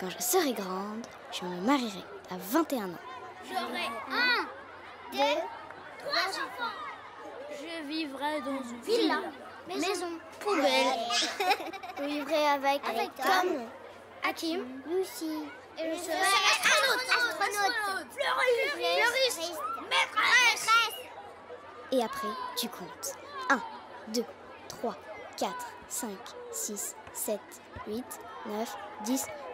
Quand je serai grande, je me marierai à 21 ans. J'aurai un, deux, trois enfants. Je vivrai dans une villa, maison, poubelle. Je vivrai avec, Avec Tom, Tom, Hakim, Lucie. Et je serai astronaute, astronaute, fleuriste, maîtresse. Et après, tu comptes. 1, 2, 3, 4, 5, 6, 7, 8, 9, 10,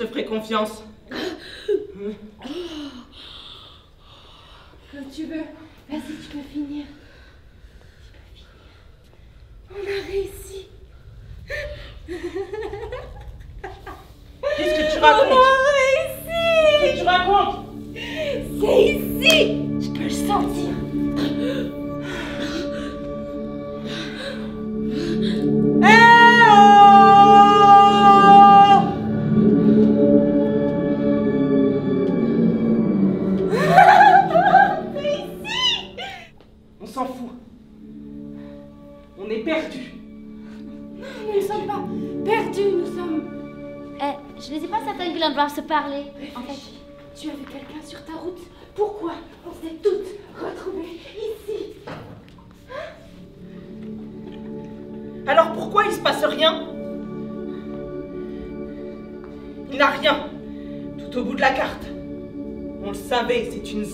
Je te ferais confiance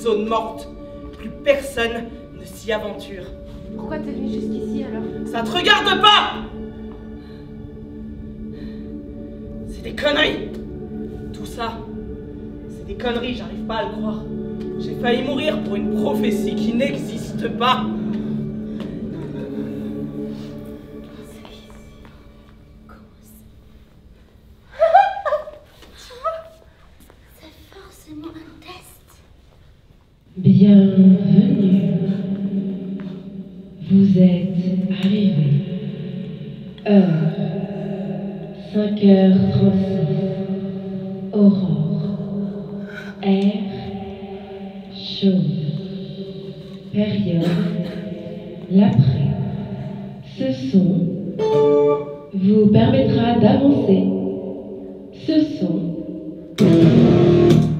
zone morte. Plus personne ne s'y aventure. Pourquoi t'es venu jusqu'ici alors? Ça te regarde pas C'est des conneries Tout ça, c'est des conneries, j'arrive pas à le croire. J'ai failli mourir pour une prophétie qui n'existe pas. Heure 5h36. Aurore. Air. Chaude. Période. L'après. Ce son vous permettra d'avancer. Ce son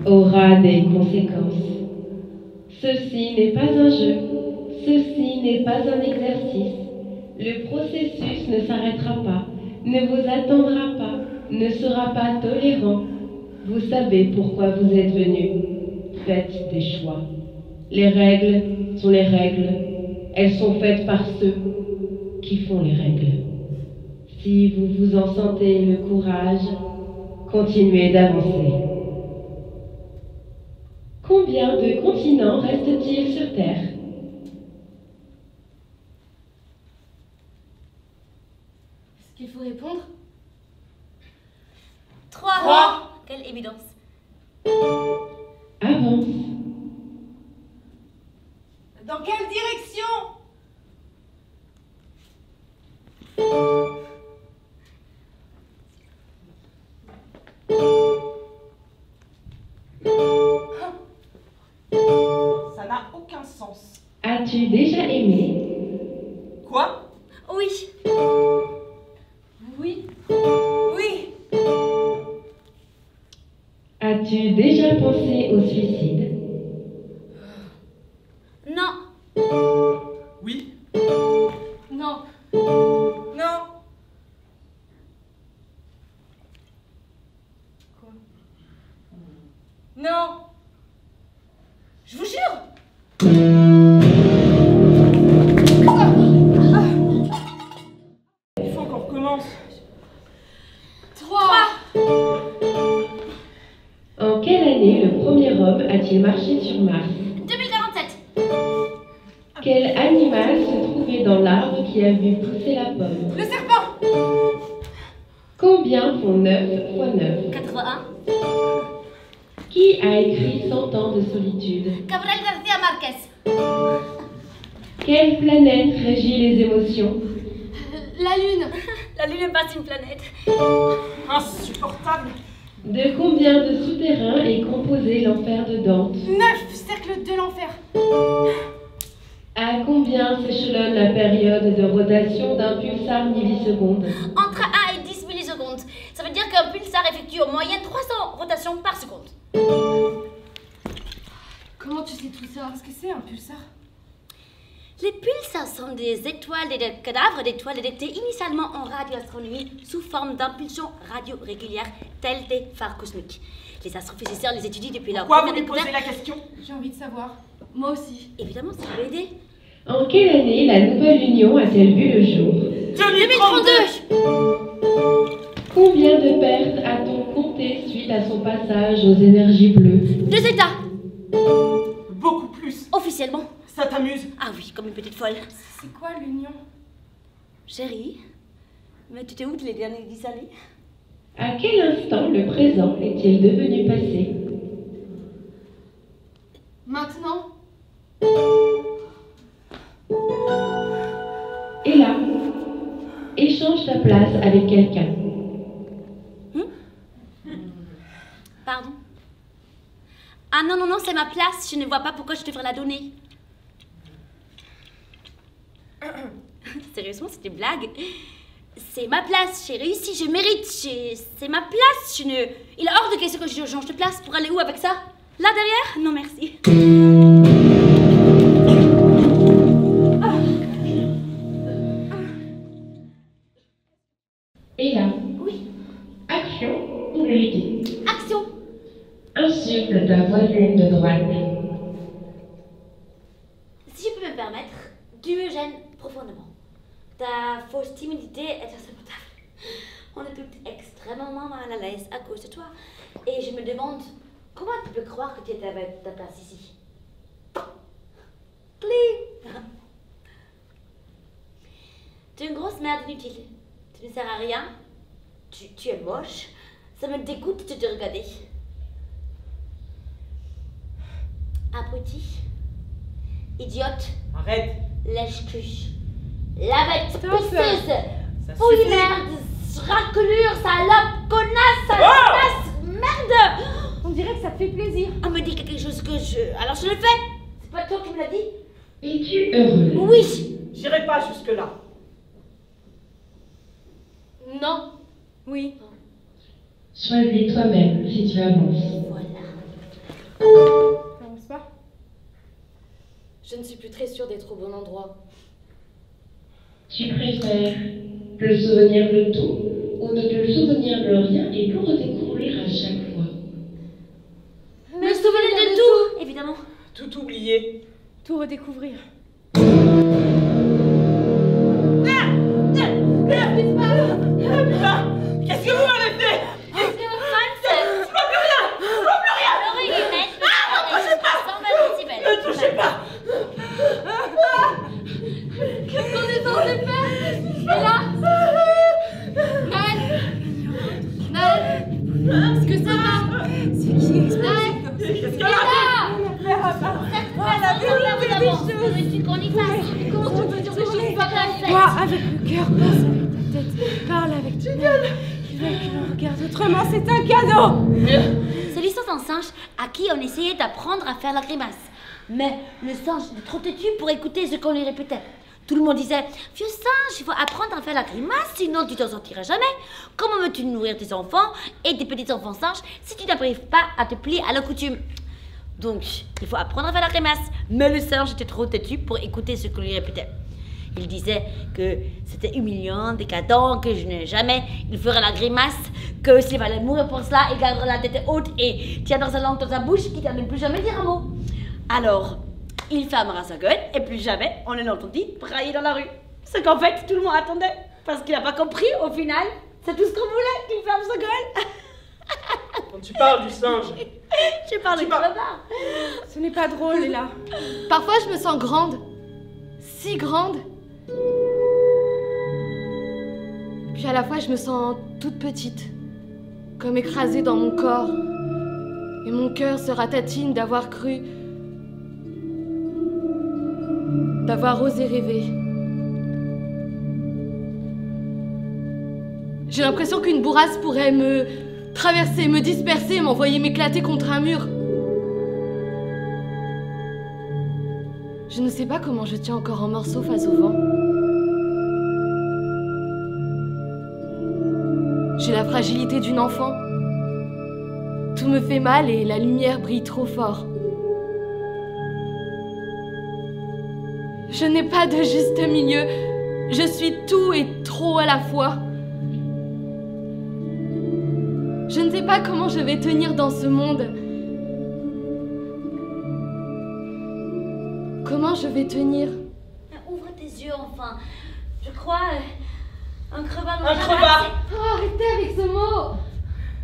aura des conséquences. Ceci n'est pas un jeu, ceci n'est pas un exercice. Le processus ne s'arrêtera pas, ne vous attendra pas, ne sera pas tolérant. Vous savez pourquoi vous êtes venu. Faites des choix. Les règles sont les règles. Elles sont faites par ceux qui font les règles. Si vous vous en sentez le courage, continuez d'avancer. Combien de continents reste-t-il sur Terre Est-ce qu'il faut répondre Trois. Trois. Quelle évidence. Les émotions La lune. La Lune n'est pas une planète. Insupportable. De combien de souterrains est composé l'enfer de Dante Neuf cercles de l'enfer. À combien s'échelonne la période de rotation d'un pulsar milliseconde Entre 1 et 10 millisecondes. Ça veut dire qu'un pulsar effectue en moyenne 300 rotations par seconde. Comment tu sais tout ça? Qu'est-ce que c'est un pulsar Les pulsars sont des étoiles et des cadavres d'étoiles détectés initialement en radioastronomie sous forme d'impulsions radio régulières telles des phares cosmiques. Les astrophysiciens les étudient depuis leur Pourquoi vous première posez découverte. la question? J'ai envie de savoir. Moi aussi. Évidemment, ça peut aider. En quelle année la nouvelle Union a-t-elle vu le jour? 2032 Combien de pertes a-t-on compté suite à son passage aux énergies bleues? Deux états, Beaucoup plus. officiellement. Ça t'amuse Ah oui, comme une petite folle. C'est quoi l'union? Chérie, mais tu t'es où les dernières dix années À quel instant le présent est-il devenu passé? Maintenant? Et là, échange ta place avec quelqu'un. Pardon? Ah non, non, non, c'est ma place. Je ne vois pas pourquoi je devrais la donner. Sérieusement, une blague. C'est ma place, j'ai réussi, je mérite, c'est ma place. Je ne... Il est hors de question que je change de place pour aller où avec ça? Là derrière? Non, merci. Et là, Oui, action ou vérité action Insulte ta voisine de droite. Si je peux me permettre, tu me gênes profondément. Ta fausse timidité est insupportable. On est toutes extrêmement mal à l'aise à cause de toi. Et je me demande, comment tu peux croire que tu es à ta place ici? Cling Tu es une grosse merde inutile. Tu ne sers à rien. Tu, tu es moche. Ça me dégoûte de te regarder. Abruti. Idiote. Arrête. Lèche-cuche. La bête pisseuse. Fouille merde. Racolure, salope, connasse, connasse, merde On dirait que ça te fait plaisir. On me dit quelque chose que je... Alors je le fais C'est pas toi qui me l'as dit Es-tu heureuse Oui J'irai pas jusque-là. Non. Oui. Choisis toi-même si tu avances. Voilà. T'avances pas? Je ne suis plus très sûre d'être au bon endroit. Tu préfères te souvenir de tout ou ne te souvenir de rien et tout redécouvrir à chaque fois Me souvenir de tout Évidemment. Tout oublié. Tout redécouvrir. Qu'est-ce Comment tu peux dire des choses Pas pareilles la Moi, fête. avec le cœur, pense avec ta tête. Parle avec. Il veut que l'on regarde autrement, c'est un cadeau C'est l'histoire d'un singe à qui on essayait d'apprendre à faire la grimace. Mais le singe était trop têtu pour écouter ce qu'on lui répétait. Tout le monde disait Vieux singe, il faut apprendre à faire la grimace, sinon tu t'en sortiras jamais. Comment veux-tu nourrir tes enfants et tes petits-enfants singes si tu n'arrives pas à te plier à la coutume? Donc, il faut apprendre à faire la grimace. Mais le singe était trop têtu pour écouter ce qu'on lui répétait. Il disait que c'était humiliant, décadent, que je n'ai jamais. Il ferait la grimace, que s'il fallait mourir pour cela, il garderait la tête haute et tiendra sa langue dans sa bouche, quitte à ne plus jamais dire un mot. Alors, il fermera sa gueule et plus jamais on ne l'entendit brailler dans la rue. Ce qu'en fait tout le monde attendait, parce qu'il n'a pas compris au final. C'est tout ce qu'on voulait, qu'il ferme sa gueule. Quand tu parles du singe, Je parle parles- crevard. Ce n'est pas drôle, Léla. Parfois, je me sens grande. Si grande. Puis à la fois, je me sens toute petite. Comme écrasée dans mon corps. Et mon cœur se ratatine d'avoir cru. D'avoir osé rêver. J'ai l'impression qu'une bourrasse pourrait me traverser, me disperser, m'envoyer m'éclater contre un mur. Je ne sais pas comment je tiens encore en morceaux face au vent. J'ai la fragilité d'une enfant. Tout me fait mal et la lumière brille trop fort. Je n'ai pas de juste milieu. Je suis tout et trop à la fois. Je ne sais pas comment je vais tenir dans ce monde. Comment je vais tenir? Ouvre tes yeux enfin. Je crois. euh, un crevard dans Un crevard. Oh, arrêtez avec ce mot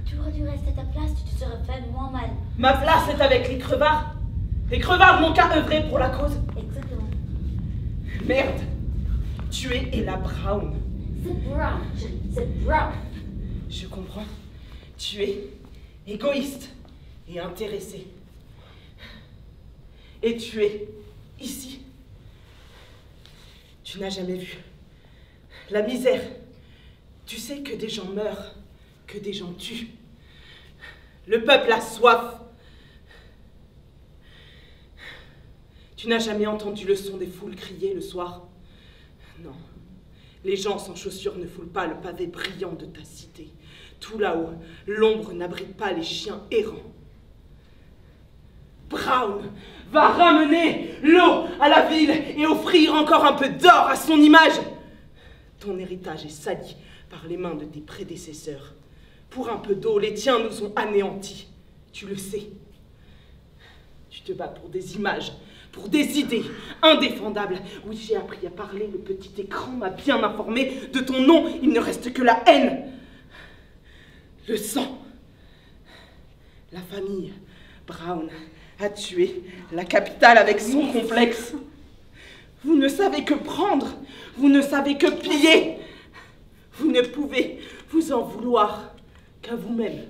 Tu aurais dû rester à ta place, tu te serais fait moins mal. ma place est avec les crevards. Les crevards n'ont qu'à œuvrer pour la cause. Exactement. Merde Tu es Ella Brown. C'est brown, chérie, c'est brown. Je comprends. Tu es égoïste et intéressé. Et tu es ici. Tu n'as jamais vu la misère. Tu sais que des gens meurent, que des gens tuent. Le peuple a soif. Tu n'as jamais entendu le son des foules crier le soir Non. Les gens sans chaussures ne foulent pas le pavé brillant de ta cité. Tout là-haut, l'ombre n'abrite pas les chiens errants. Brown va ramener l'eau à la ville et offrir encore un peu d'or à son image. Ton héritage est sali par les mains de tes prédécesseurs. Pour un peu d'eau, les tiens nous ont anéantis. Tu le sais. Tu te bats pour des images, pour des idées indéfendables. Oui, j'ai appris à parler, le petit écran m'a bien informé. De ton nom, il ne reste que la haine. Le sang. La famille Brown a tué la capitale avec son complexe. Vous ne savez que prendre, vous ne savez que piller. Vous ne pouvez vous en vouloir qu'à vous-même.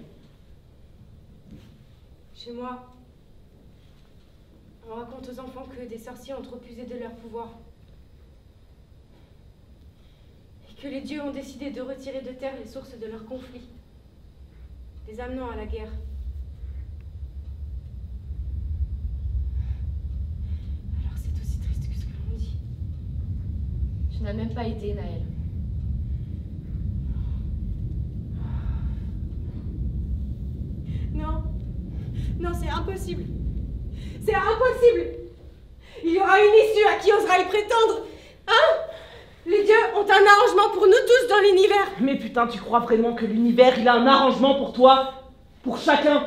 Chez moi, on raconte aux enfants que des sorciers ont trop usé de leur pouvoir. Et que les dieux ont décidé de retirer de terre les sources de leurs conflits, les amenant à la guerre. Alors c'est aussi triste que ce que l'on dit. Je n'ai même pas été Naël. Non. Non, c'est impossible. C'est impossible. Il y aura une issue à qui osera y prétendre. Les dieux ont un arrangement pour nous tous dans l'univers. Mais putain, tu crois vraiment que l'univers, il a un arrangement pour toi Pour chacun?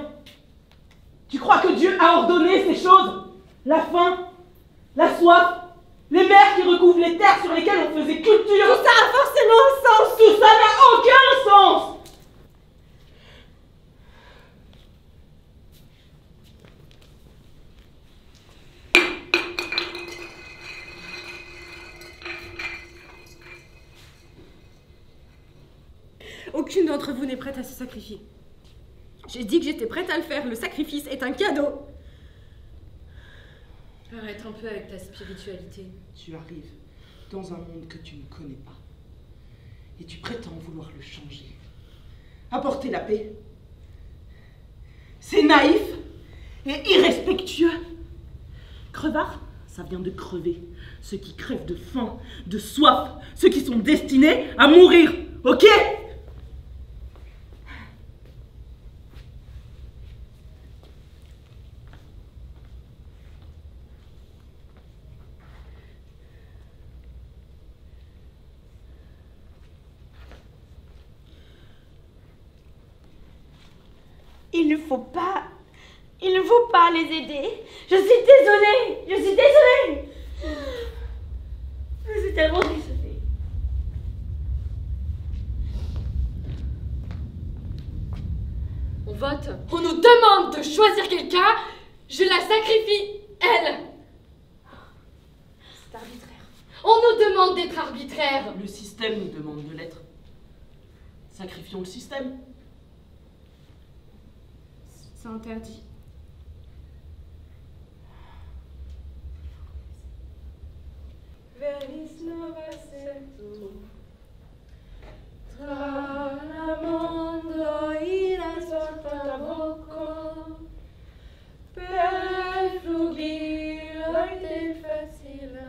Tu crois que Dieu a ordonné ces choses? La faim La soif Les mers qui recouvrent les terres sur lesquelles on faisait culture? Tout ça a forcément un sens. Tout ça n'a aucun sens Prête à se sacrifier. J'ai dit que j'étais prête à le faire. Le sacrifice est un cadeau. Arrête un peu avec ta spiritualité. Tu arrives dans un monde que tu ne connais pas. Et tu prétends vouloir le changer. Apporter la paix. C'est naïf et irrespectueux. Crevard, ça vient de crever. Ceux qui crèvent de faim, de soif, ceux qui sont destinés à mourir. Ok? Il ne faut pas. Il ne faut pas les aider. Je suis désolée. Je suis désolée. Je suis tellement désolée. On vote. On nous demande de choisir quelqu'un. Je la sacrifie, elle. C'est arbitraire. On nous demande d'être arbitraire. Le système nous demande de l'être. Sacrifions le système. Interdit. Venis nova sentu, tra la mondo ira sorta voco, per flugir l'arte facile.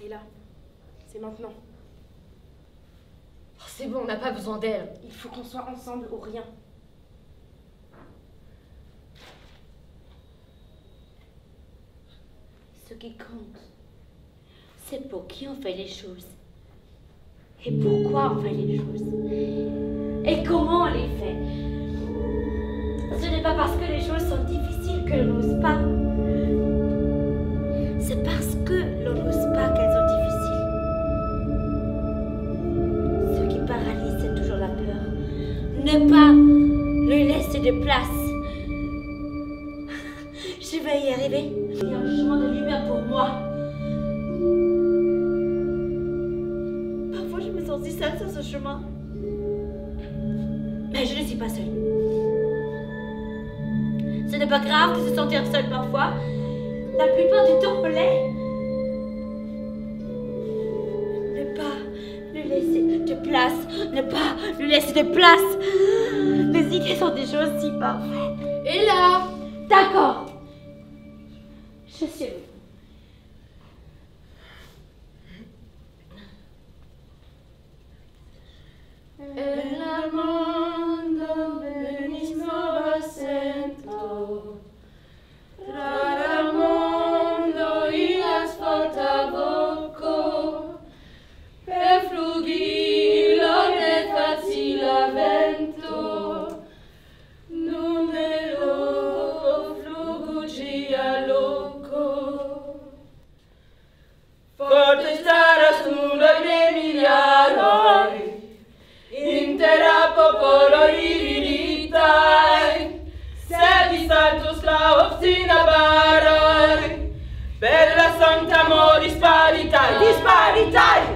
Et là, c'est maintenant. Oh, c'est bon, on n'a pas besoin d'elle. Il faut qu'on soit ensemble ou rien. Ce qui compte, c'est pour qui on fait les choses. Et pourquoi on fait les choses. Et comment on les fait. Ce n'est pas parce que les choses sont difficiles que l'on n'ose pas. Chemin. Mais je ne suis pas seule. Ce n'est pas grave de se sentir seule parfois. La plupart du temps, on l'est. Ne pas lui laisser de place. Ne pas lui laisser de place. Les idées sont des choses si parfaites. Et là D'accord. Je suis his body died.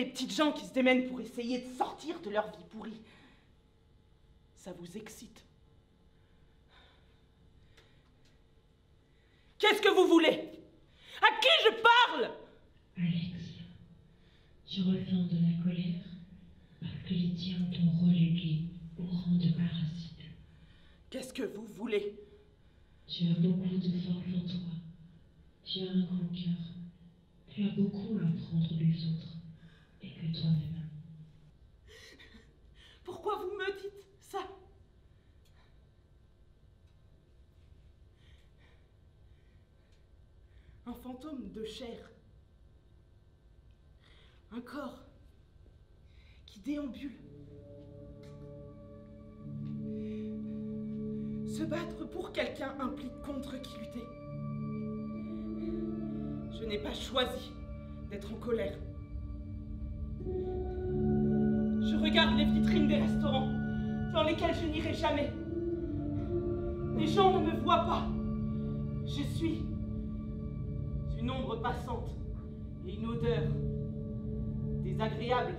Les petites gens qui se démènent pour essayer de sortir de leur vie pourrie. Ça vous excite. Qu'est-ce que vous voulez? À qui je parle? Alex, je ressens de la colère parce que les tiens t'ont relégué au rang de parasite. Qu'est-ce que vous voulez? Tu as beaucoup de force en toi. Tu as un grand cœur. Tu as beaucoup à apprendre des autres et que toi-même. Pourquoi vous me dites ça? Un fantôme de chair. Un corps qui déambule. Se battre pour quelqu'un implique contre qui lutter. Je n'ai pas choisi d'être en colère. Je regarde les vitrines des restaurants dans lesquels je n'irai jamais. Les gens ne me voient pas. Je suis une ombre passante et une odeur désagréable.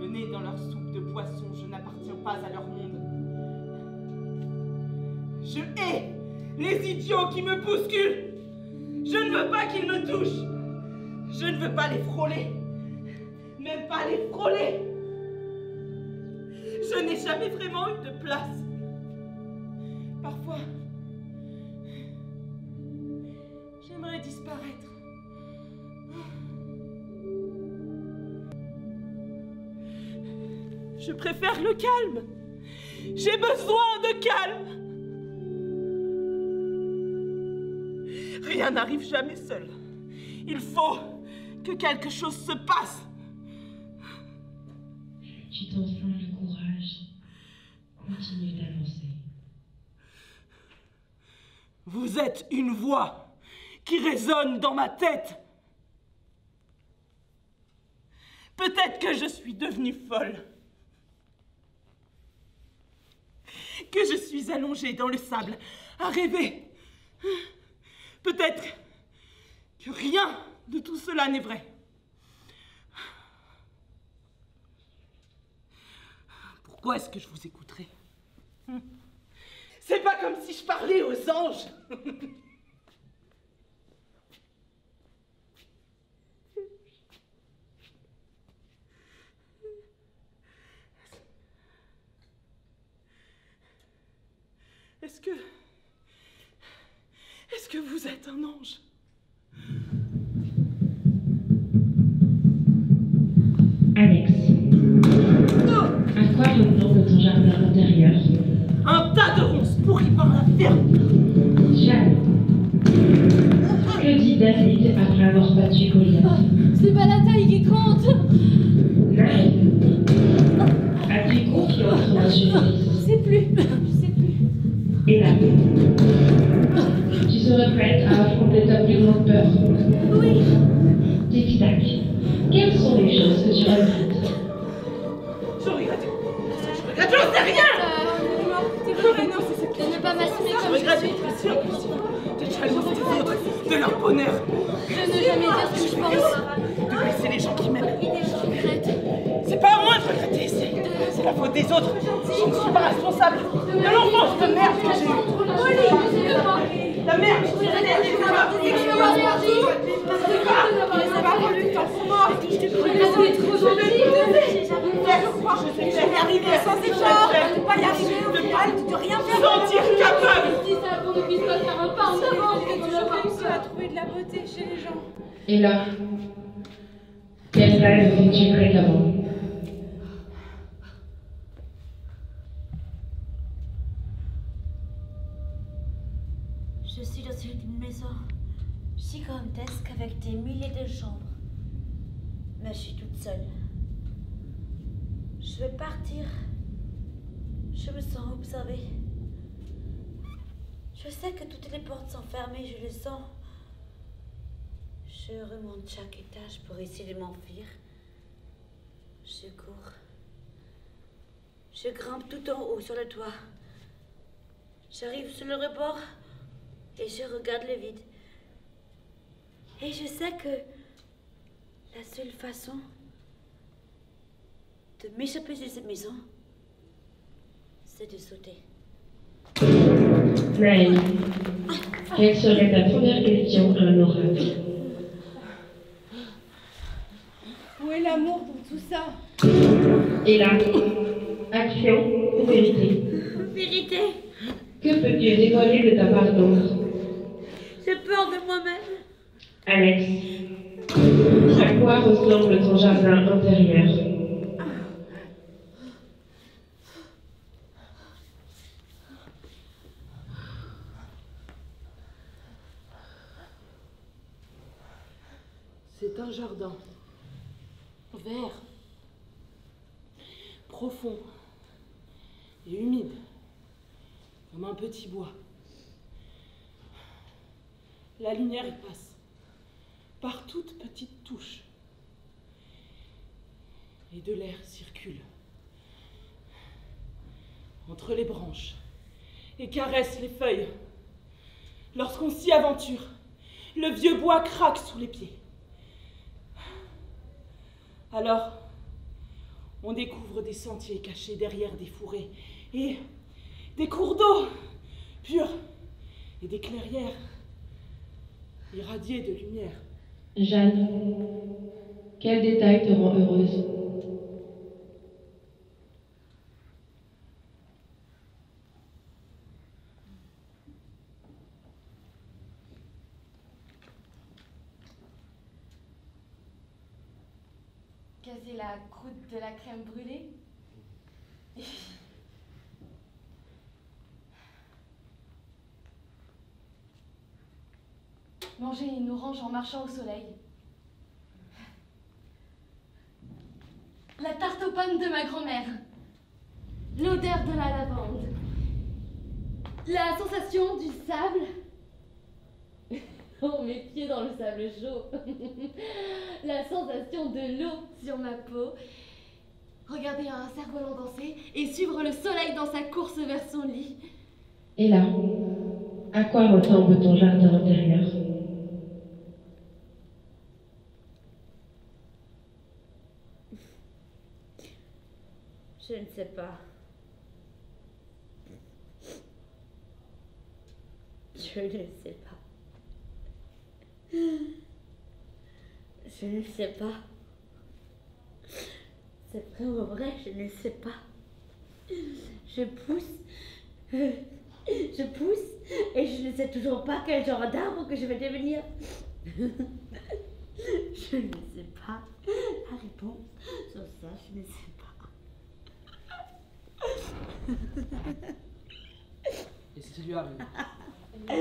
Le nez dans leur soupe de poisson, je n'appartiens pas à leur monde. Je hais les idiots qui me bousculent. Je ne veux pas qu'ils me touchent. Je ne veux pas les frôler. Même pas les frôler. Je n'ai jamais vraiment eu de place. Parfois, j'aimerais disparaître. Je préfère le calme. J'ai besoin de calme. Rien n'arrive jamais seul. Il faut que quelque chose se passe. Tu t'enfreins le courage. Continue d'avancer. Vous êtes une voix qui résonne dans ma tête. Peut-être que je suis devenue folle. Que je suis allongée dans le sable à rêver. Peut-être rien de tout cela n'est vrai. Pourquoi est-ce que je vous écouterais C'est pas comme si je parlais aux anges. Est-ce que... Est-ce que vous êtes un ange? Alex, à quoi ressemble ton jardin intérieur. Un tas de ronces pourries par la ferme. Jeanne, que dit David après avoir battu Goliath? C'est pas la taille qui compte. Marie, as-tu confiance en la justice Je sais plus, je sais plus. Et là, tu serais prête à affronter ta plus grande peur? Oui, Tic-tac, quelles sont les pas m'assumer Je comme je regrette suis. d'être jalouse des autres, de leur bonheur, De ne jamais dire ce que je pense. de blesser les gens qui m'aiment. Je. C'est pas à moi de regretter, c'est c'est la faute des autres. Je ne suis pas responsable de l'enfance de merde que j'ai eue. La merde, je suis Je sans effort, de pas y arriver au final, de rien faire. Sentir capable. dis ça pour qu'on puisse pas faire un pas en avant. à trouver de la beauté chez les gens. Et là, quel rêve vis-tu fréquemment Je suis dans une maison gigantesque avec des milliers de chambres. Mais je suis toute seule. Je vais partir. Je me sens observée. Je sais que toutes les portes sont fermées, je le sens. Je remonte chaque étage pour essayer de m'enfuir. Je cours. Je grimpe tout en haut sur le toit. J'arrive sur le rebord et je regarde le vide. Et je sais que la seule façon de m'échapper de cette maison, c'est de sauter. Naïf, quelle serait ta première question à un oracle Où est l'amour dans tout ça? Et là, action ou vérité? Vérité, Que peux-tu dévoiler de ta part d'ombre j'ai peur de moi-même. Alex, à quoi ressemble ton jardin intérieur? Vert. Profond. Et humide. Comme un petit bois. La lumière y passe. Par toutes petites touches. Et de l'air circule. Entre les branches. Et caresse les feuilles. Lorsqu'on s'y aventure, le vieux bois craque sous les pieds. Alors, on découvre des sentiers cachés derrière des fourrés et des cours d'eau purs et des clairières irradiées de lumière. Jeanne, quel détail te rend heureuse? De la crème brûlée. Manger une orange en marchant au soleil. La tarte aux pommes de ma grand-mère. L'odeur de la lavande. La sensation du sable. Oh, mes pieds dans le sable chaud. La sensation de l'eau sur ma peau. Regarder un cerf-volant danser et suivre le soleil dans sa course vers son lit. Et là, à quoi ressemble ton jardin intérieur? Je ne sais pas. Je ne sais pas. Je ne sais pas. C'est vraiment vrai, je ne sais pas. Je pousse. Je pousse et je ne sais toujours pas quel genre d'arbre que je vais devenir. Je ne sais pas la réponse sur ça, je ne sais pas. Qu'est-ce qui lui arrive Je ne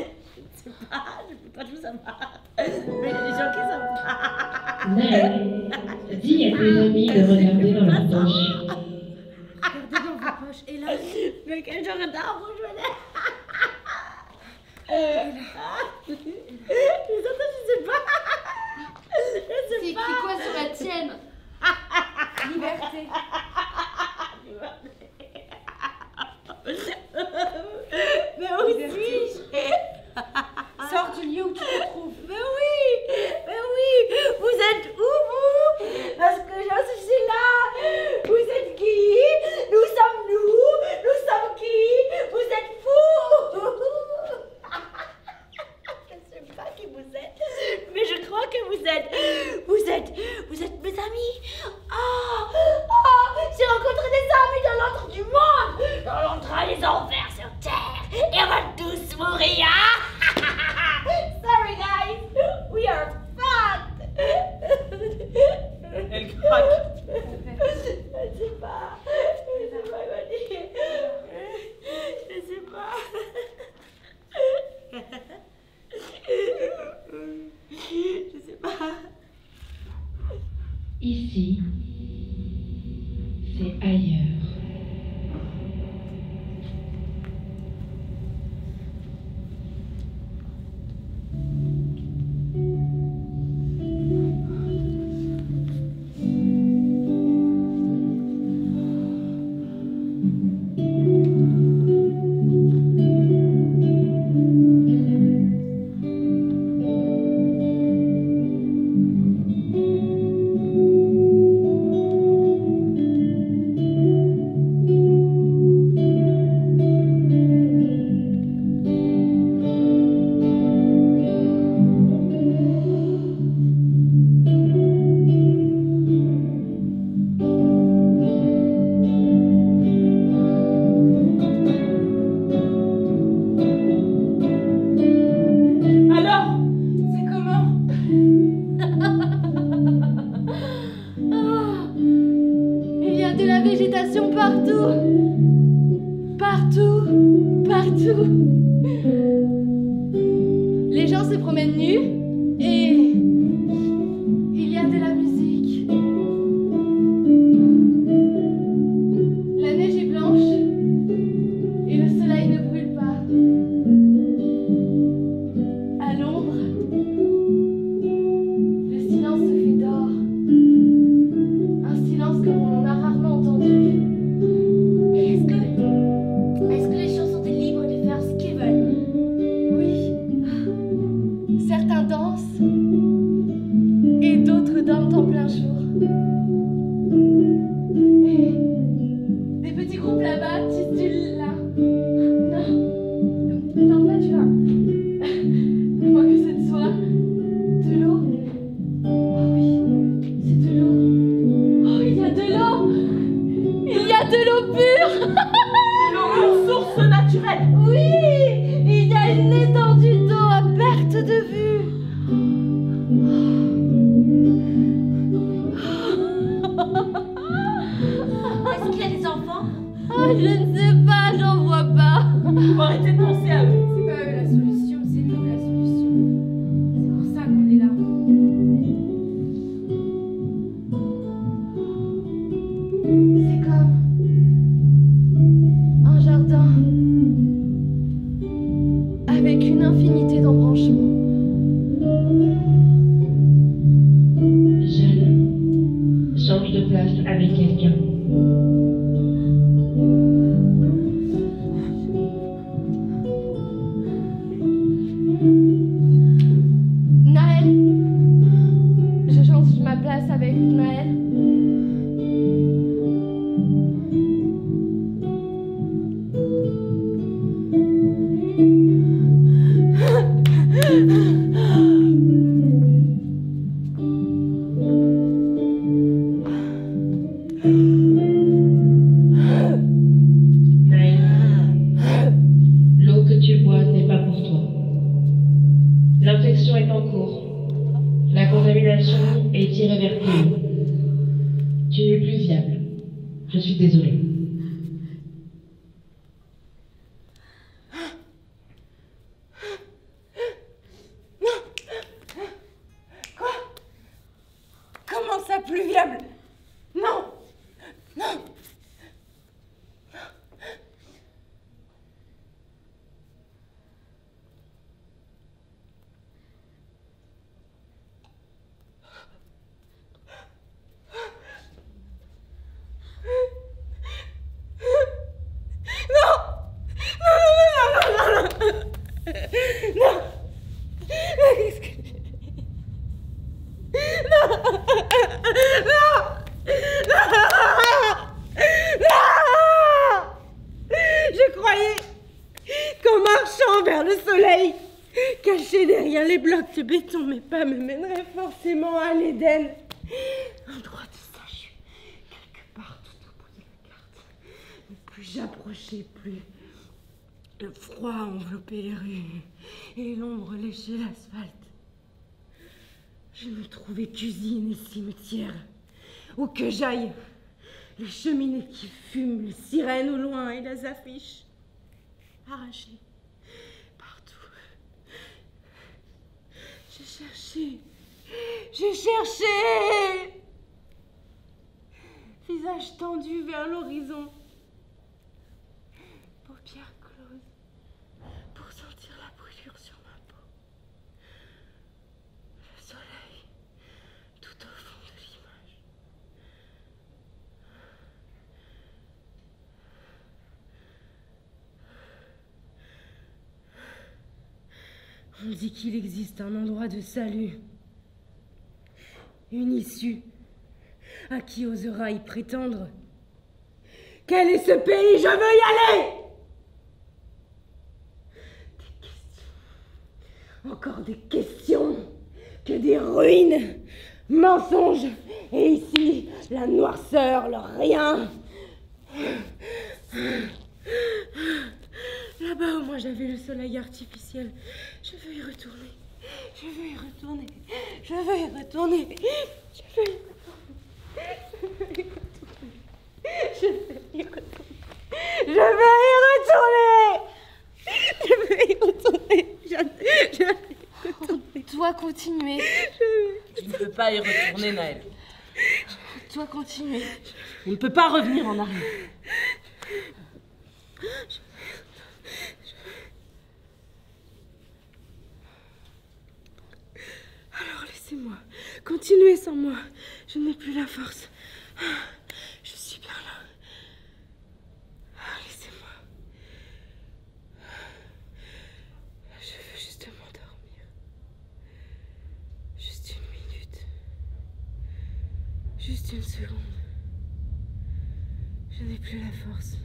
sais pas, je ne peux pas tout savoir. Mais il y a des gens qui savent pas. Naël, dis à tes amis de regarder dans leur poche. Regardez dans vos poches. Et là, mais quel genre d'arbre je vais Les autres, je sais pas. Je suis désolée. les cuisines et cimetières. Où que j'aille, les cheminées qui fument, les sirènes au loin et les affiches arrachées partout. J'ai cherché, j'ai cherché, visage tendu vers l'horizon. qu'il existe un endroit de salut, une issue à qui osera y prétendre. Quel est ce pays? Je veux y aller Des questions. Encore des questions que des ruines, mensonges, et ici la noirceur, le rien. Là-bas, au moins, j'avais le soleil artificiel. Je veux y retourner. Je veux y retourner. Je veux y retourner. Je veux y retourner. Je veux y retourner. Je veux y retourner. Je veux y retourner. Je veux y retourner. Toi, continuer. Tu ne peux pas y retourner, Naël. Toi, continuer. On ne peut pas revenir en arrière. Continuez sans moi. Je n'ai plus la force. Je suis bien là. Laissez-moi. Je veux juste m'endormir. Juste une minute. Juste une seconde. Je n'ai plus la force.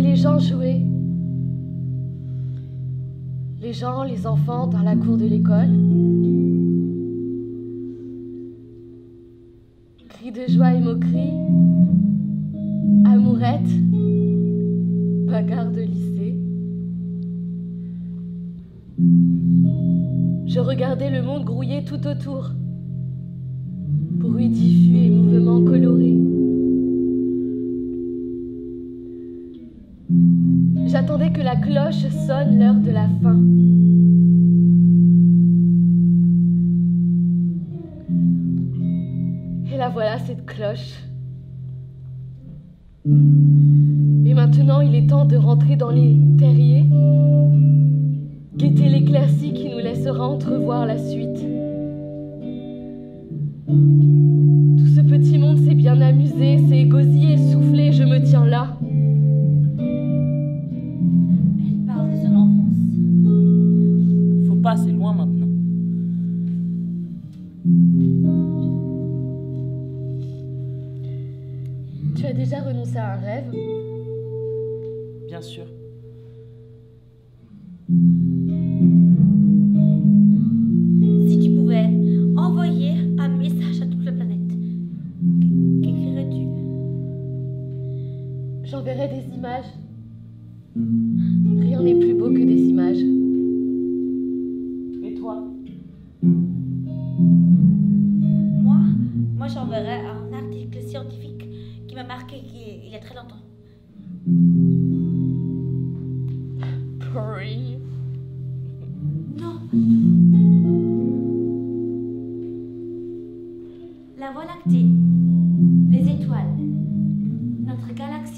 Les gens jouer. Les gens, les enfants dans la cour de l'école. Cris de joie et moqueries. Amourette. Bagarre de lycée. Je regardais le monde grouiller tout autour. J'attendais que la cloche sonne l'heure de la fin. Et la voilà, cette cloche. Et maintenant, il est temps de rentrer dans les terriers, guetter l'éclaircie qui nous laissera entrevoir la suite.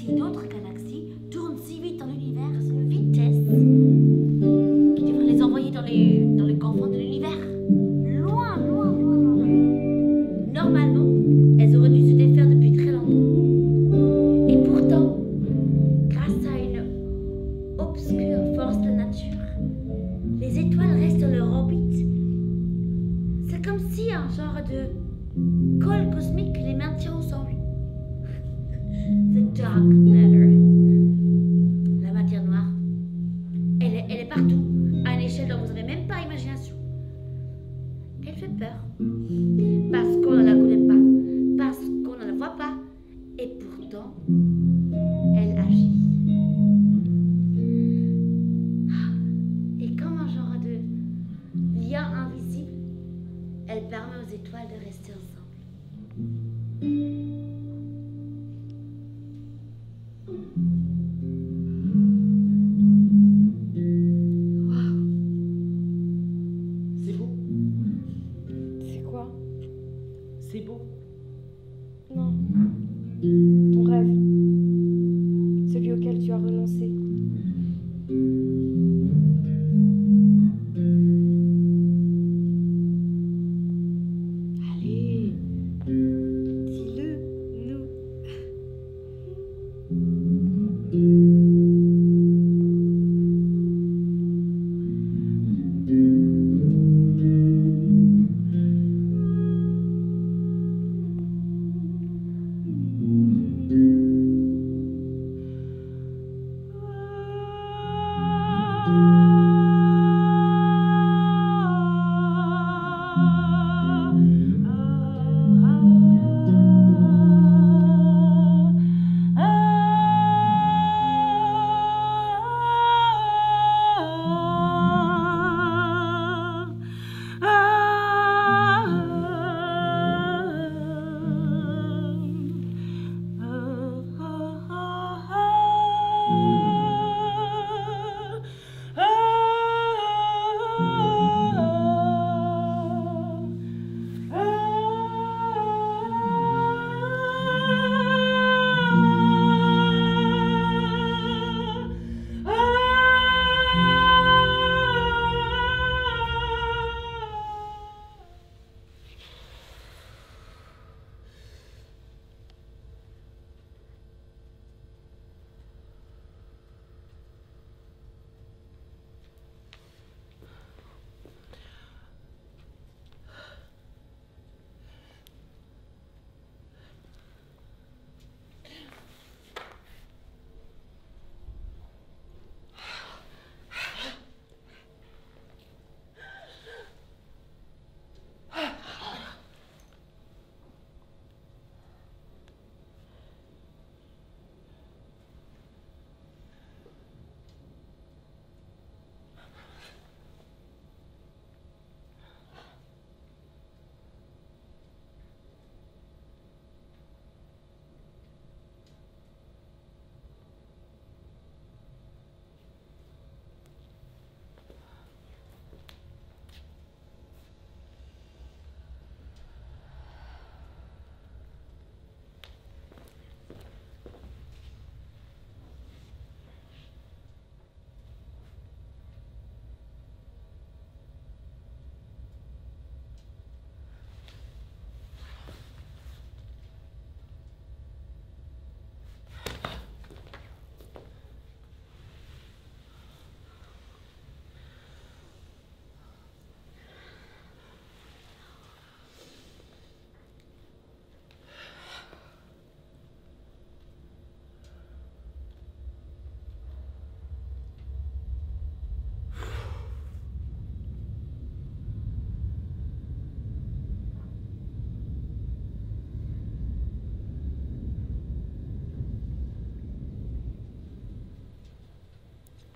D'autres Mm-hmm.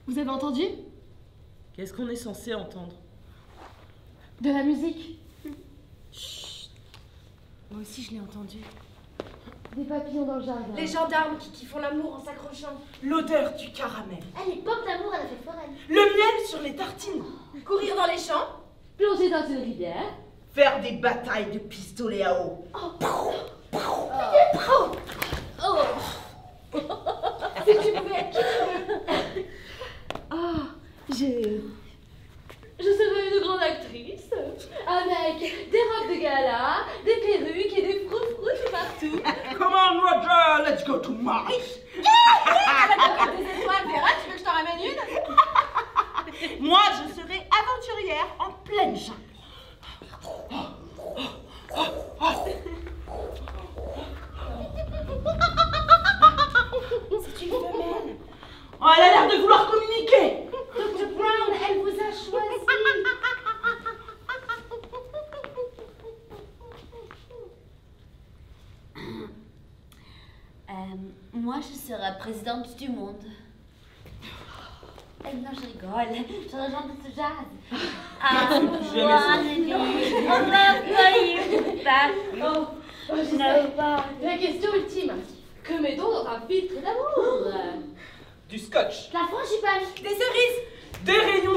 Vous avez entendu? Qu'est-ce qu'on est censé entendre? De la musique Moi aussi, je l'ai entendu. Des papillons dans le jardin. Les gendarmes qui, qui font l'amour en s'accrochant. L'odeur du caramel. Elle est pop d'amour à la fête foraine. Le miel sur les tartines. Courir dans les champs. Plonger dans une rivière. Faire des batailles de pistolets à eau. Si tu pouvais être qui tu veux. Ah, je. Je serais une grande actrice. Avec des robes de gala, des perruques et des froufrous partout. Come on, Roger, let's go to Mars. Des étoiles, Vera, tu veux que je t'en ramène une Moi, je serai aventurière en pleine jungle. C'est une femelle. Oh, elle a l'air de vouloir communiquer. Elle vous a choisi. Euh, moi, je serai présidente du monde. Euh, non, je rigole. Je rejoins ce jazz. Ah, jamais Oh, oh, je sais. La question ultime. Que mettons dans un filtre d'amour? Du scotch, La frangipane. Des cerises. des rayons